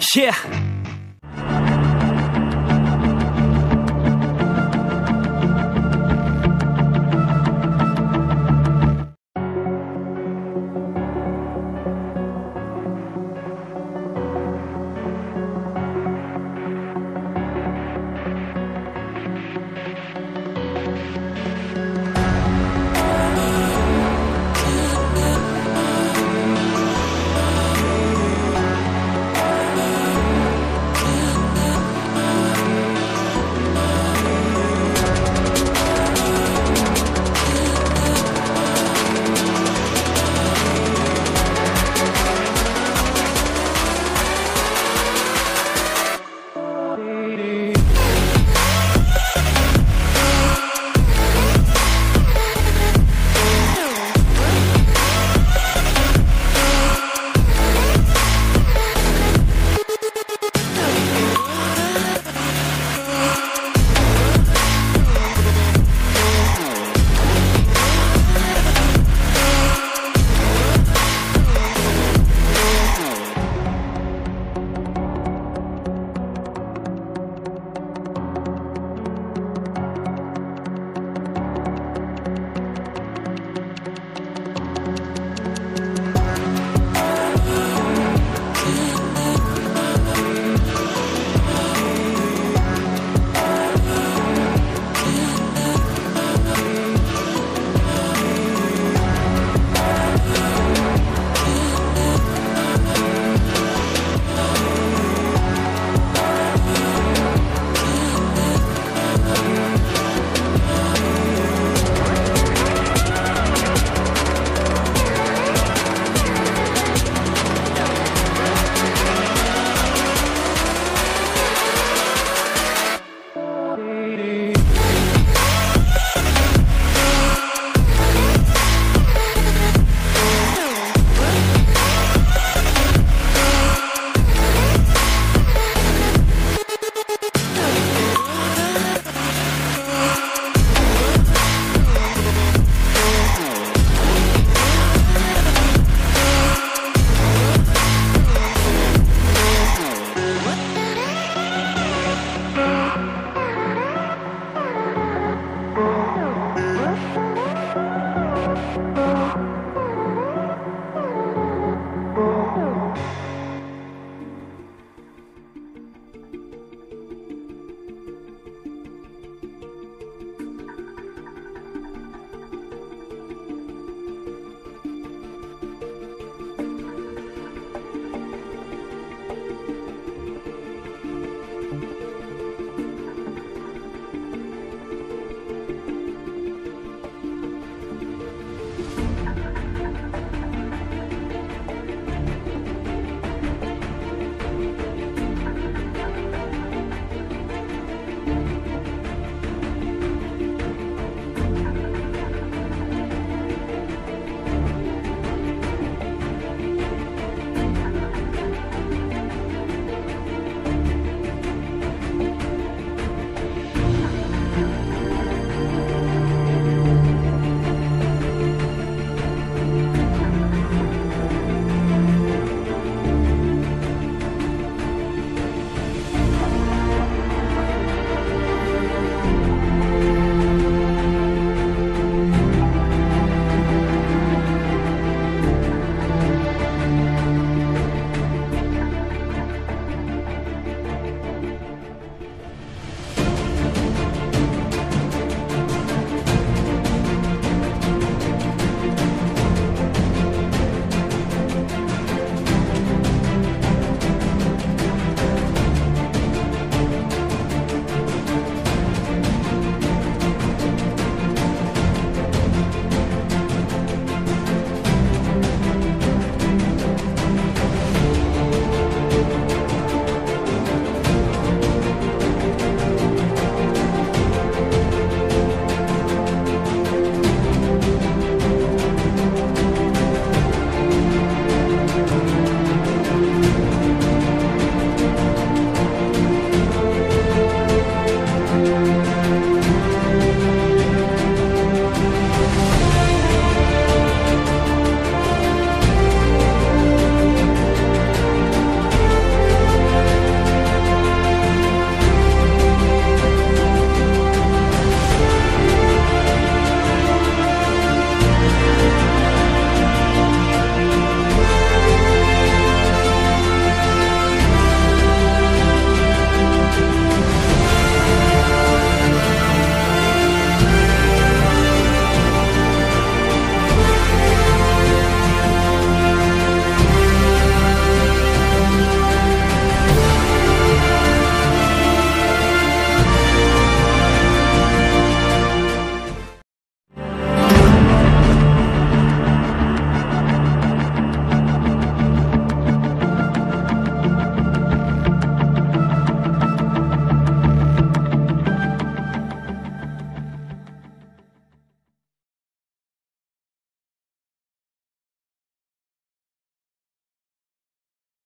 Yeah.